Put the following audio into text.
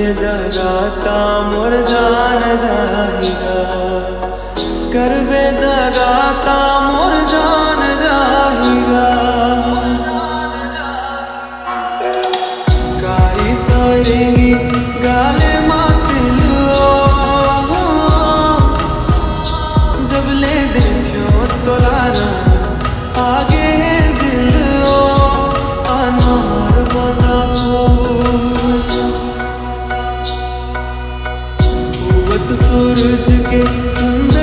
बेदगाता मुर जान जाएगा। कर बेदगाता मुरझा न जाएगा। काई सोएगी, गाले मात लो जब ले देखो तो ला सूरज के सुंदर